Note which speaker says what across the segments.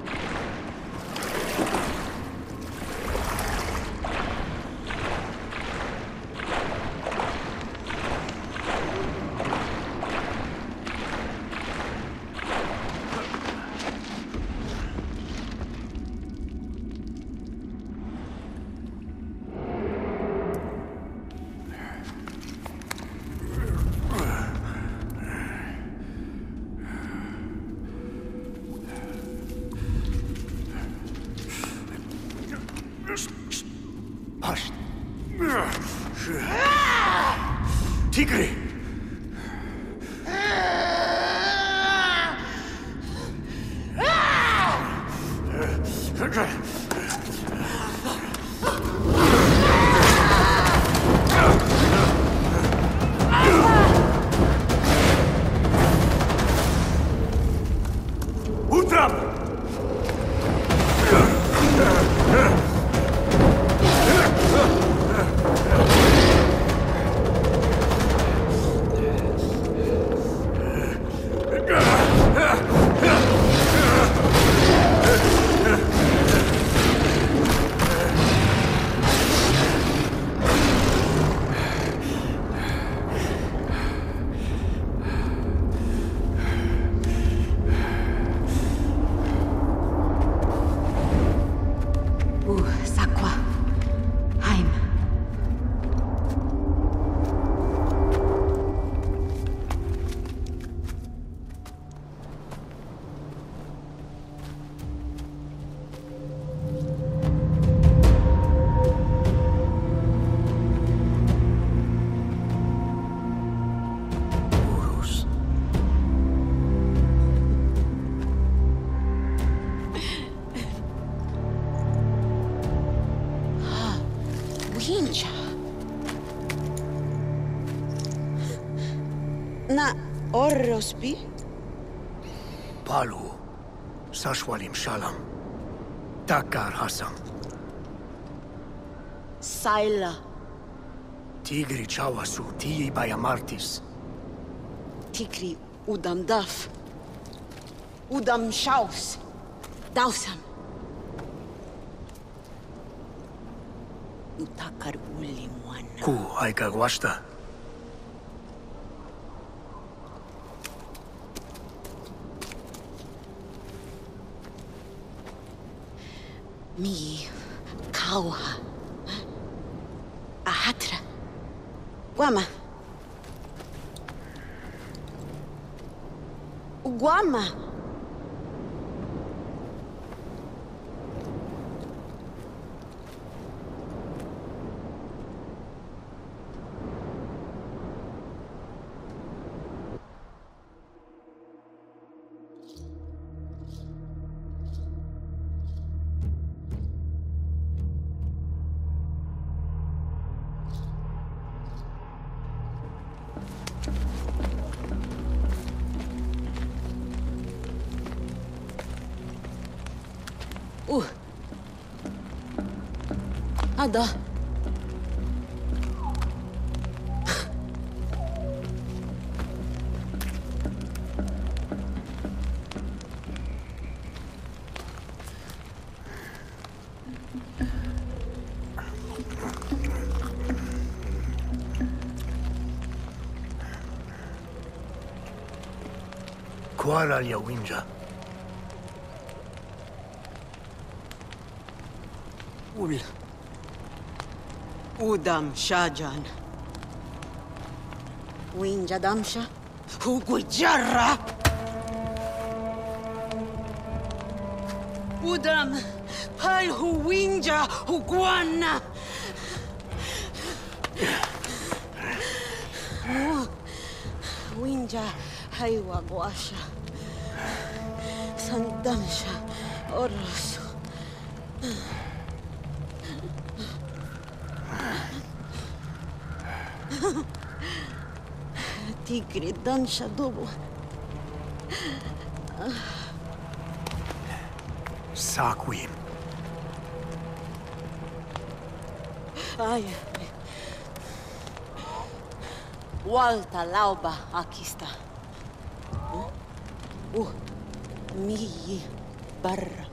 Speaker 1: Paști. Tigri!
Speaker 2: Orrospi?
Speaker 1: Palu. Sashwalim Shalam. Takar Hassan.
Speaker 2: Saila.
Speaker 1: Tigri Chawasu. Tii Bayamartis.
Speaker 2: Tikri Udam Daf. Udam Shaus. Dausam. Utakar uli mwana.
Speaker 1: Ku aika guasta.
Speaker 2: Mi Kauha. Ahatra. Guama. Guama. 아, 나.
Speaker 1: koalalja Winja.
Speaker 3: Will. Udam Shajan.
Speaker 2: Wenja Damsha.
Speaker 3: Hugujarra! Udam Pal Huwinja Huguana!
Speaker 2: Wenja Haiwa Guasha. Sandamsha Orosu. Tigre Danchadubo.
Speaker 1: Saquim.
Speaker 2: Ai. Walta Lauba aqui está. Uh, mi barra.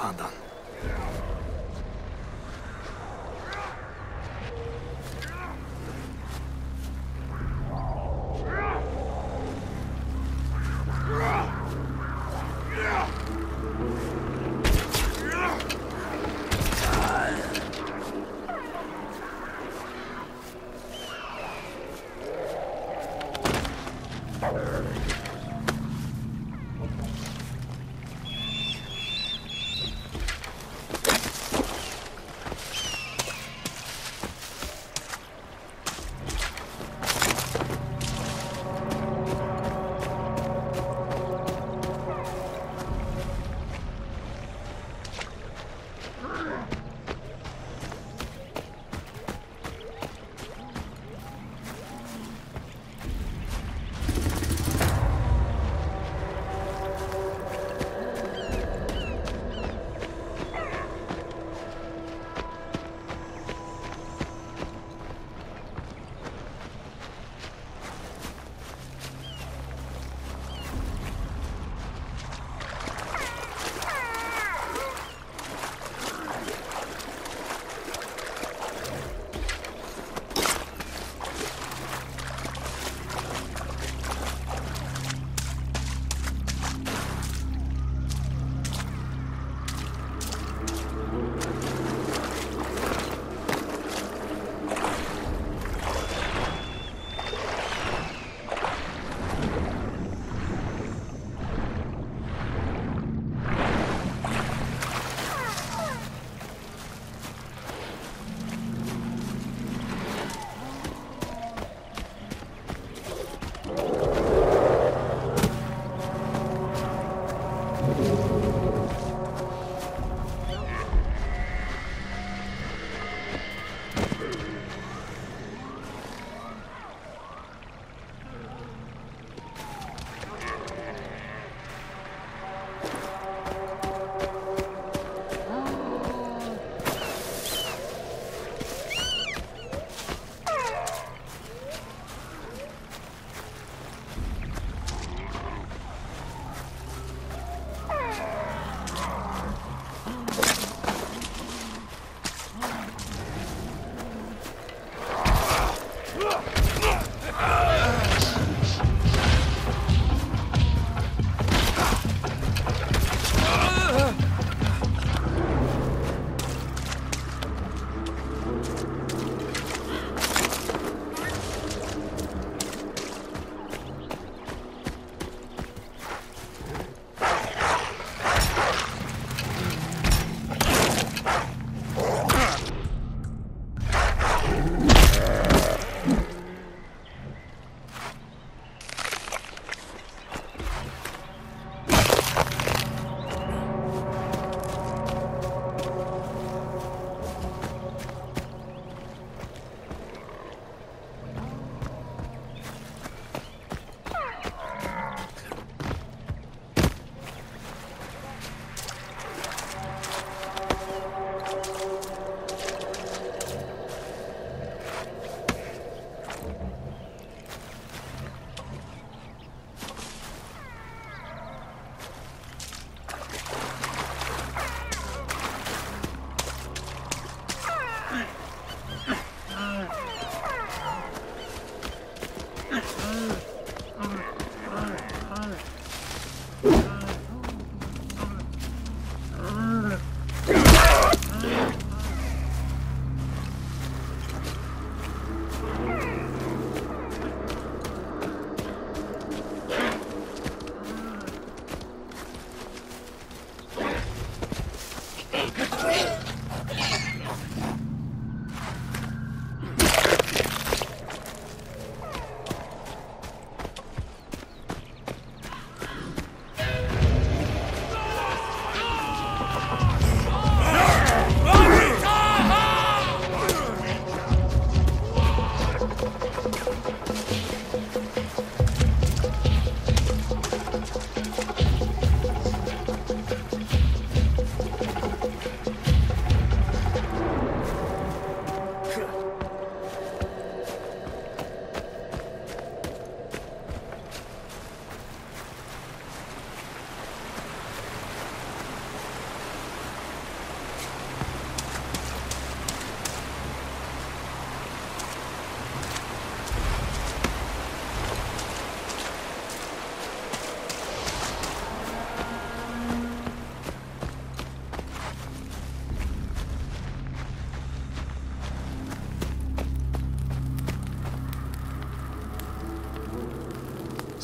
Speaker 2: Handan.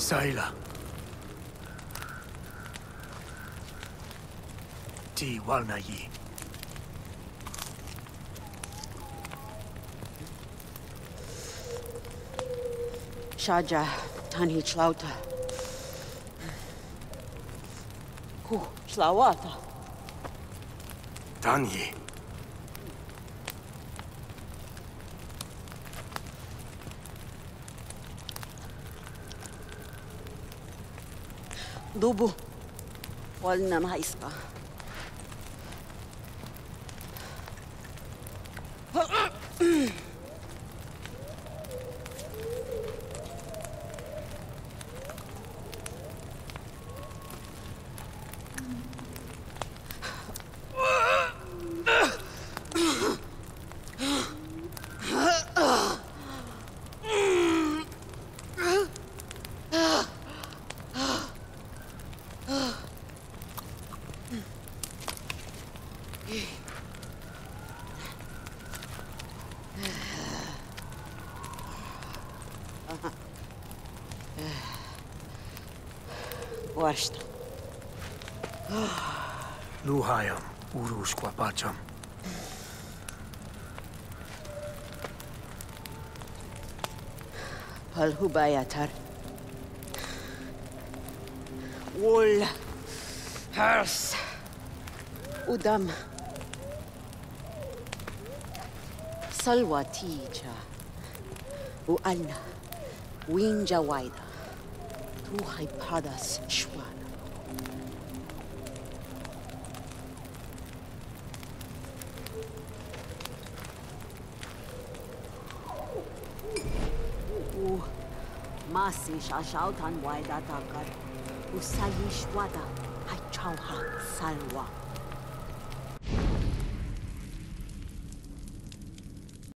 Speaker 1: Sayla. Ti walna yi.
Speaker 2: Shaja, Tani Chlauta. Ku, Chlawata.
Speaker 1: Tanyi.
Speaker 2: dubo. Wal na, mahais ka. Washta.
Speaker 1: Luhayam. Urush kwapacham.
Speaker 2: Palhubayatar. Wol. Hers. Udam. Salwatija. Ualna. Wenja waida. რუხი
Speaker 4: ფადას შვან მასი შაშავთან ვაიდატაკარ უსაიშვადა აჩავჰა სალვა.